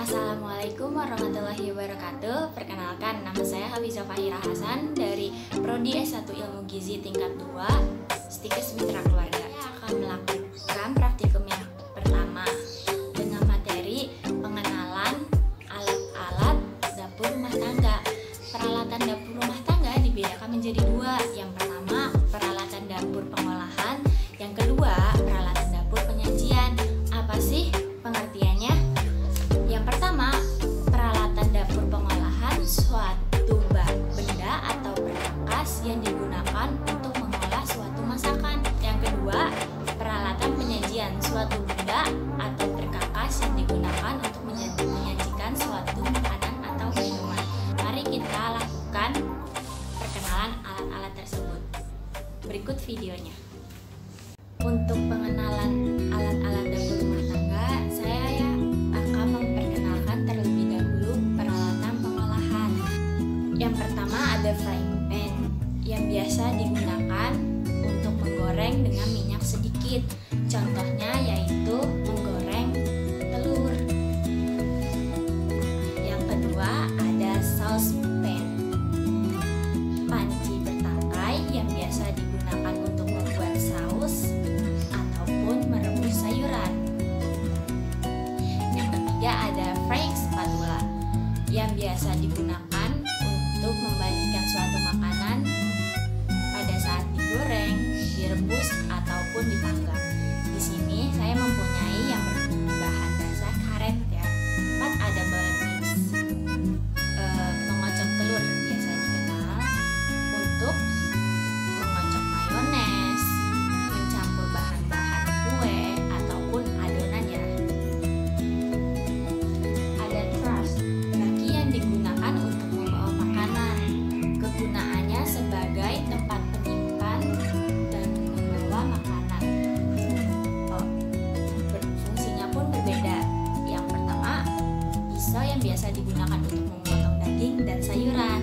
Assalamualaikum warahmatullahi wabarakatuh. Perkenalkan, nama saya Hafizah Fahira Hasan Dari Prodi S1 Ilmu Gizi tingkat 2 Stikes Mitra Keluarga. Saya akan melakukan praktikum yang pertama Dengan materi pengenalan alat-alat dapur rumah tangga. Peralatan dapur rumah tangga dibedakan menjadi dua. Yang pertama, suatu benda atau perkakas yang digunakan untuk menyajikan suatu makanan atau minuman. Mari kita lakukan perkenalan alat-alat tersebut. Berikut videonya. Untuk pengenalan alat-alat dapur rumah tangga, saya ya akan memperkenalkan terlebih dahulu peralatan pengolahan. Yang pertama ada frying pan yang biasa digunakan untuk menggoreng dengan minyak sedikit. Contohnya biasa digunakan biasa digunakan untuk memotong daging dan sayuran.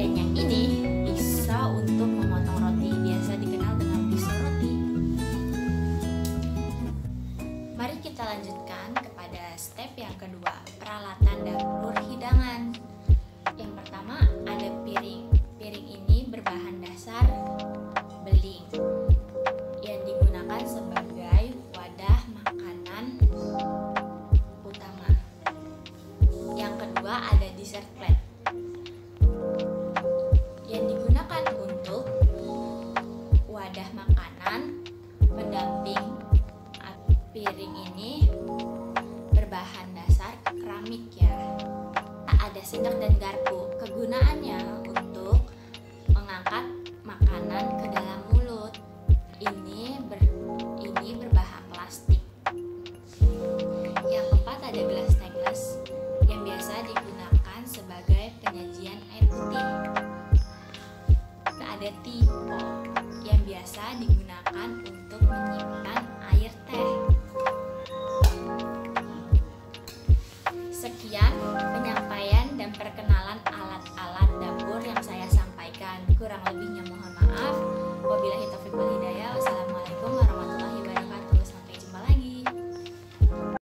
Dan yang ini pisau untuk memotong roti, biasa dikenal dengan pisau roti. Mari kita lanjutkan kepada step yang kedua, plate yang digunakan untuk wadah makanan pendamping piring ini berbahan dasar keramik ya. Ada sendok dan